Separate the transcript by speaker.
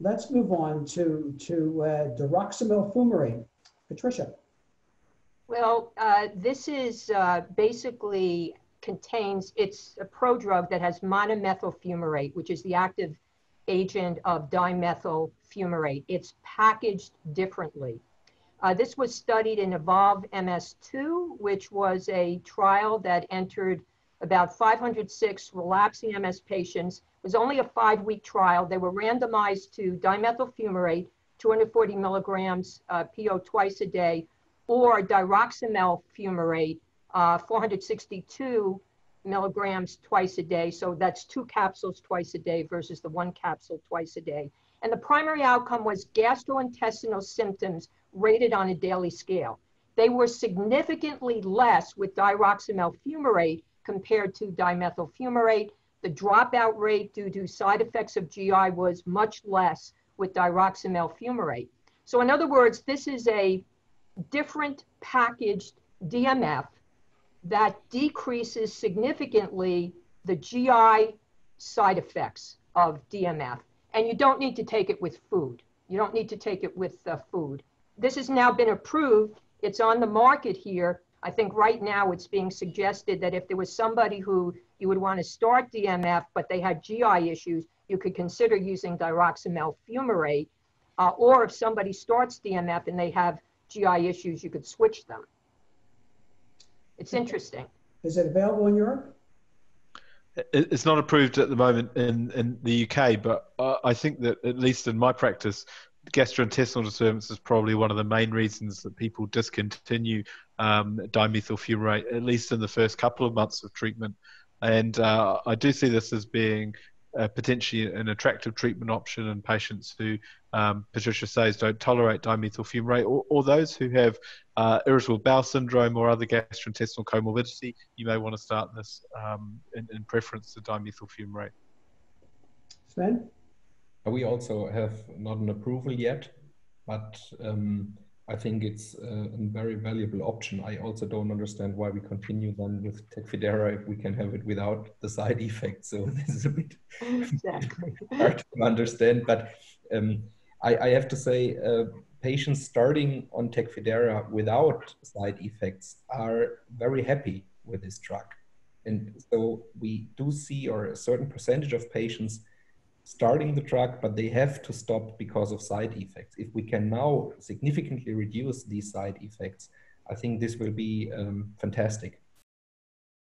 Speaker 1: let's move on to, to uh. Patricia.
Speaker 2: Well, uh, this is uh, basically contains, it's a prodrug that has monomethyl fumarate, which is the active agent of dimethyl fumarate. It's packaged differently. Uh, this was studied in Evolve MS2, which was a trial that entered about 506 relapsing MS patients. It was only a five-week trial. They were randomized to dimethyl fumarate, 240 milligrams uh, PO twice a day, or diroximel fumarate, uh, 462 milligrams twice a day. So that's two capsules twice a day versus the one capsule twice a day. And the primary outcome was gastrointestinal symptoms rated on a daily scale. They were significantly less with diroximel fumarate compared to dimethyl fumarate. The dropout rate due to side effects of GI was much less with diroximel fumarate. So in other words, this is a different packaged DMF that decreases significantly the GI side effects of DMF. And you don't need to take it with food. You don't need to take it with uh, food. This has now been approved. It's on the market here. I think right now it's being suggested that if there was somebody who you would want to start DMF, but they had GI issues, you could consider using diroximel fumarate. Uh, or if somebody starts DMF and they have GI issues, you could switch them. It's interesting.
Speaker 1: Is it available in Europe?
Speaker 3: It's not approved at the moment in, in the UK, but uh, I think that at least in my practice, gastrointestinal disturbance is probably one of the main reasons that people discontinue um, dimethyl fumarate, at least in the first couple of months of treatment. And uh, I do see this as being uh, potentially an attractive treatment option in patients who, um, Patricia says, don't tolerate dimethyl fumarate, or, or those who have uh, irritable bowel syndrome or other gastrointestinal comorbidity. You may want to start this um, in, in, preference to dimethyl fumarate.
Speaker 1: Sven?
Speaker 4: We also have not an approval yet, but um, I think it's a very valuable option. I also don't understand why we continue then with Tecfidera if we can have it without the side effects. So this is a bit exactly. hard to understand. But um, I, I, have to say, uh, patients starting on Tecfidera without side effects are very happy with this drug. And so we do see, or a certain percentage of patients starting the drug, but they have to stop because of side effects. If we can now significantly reduce these side effects, I think this will be um, fantastic.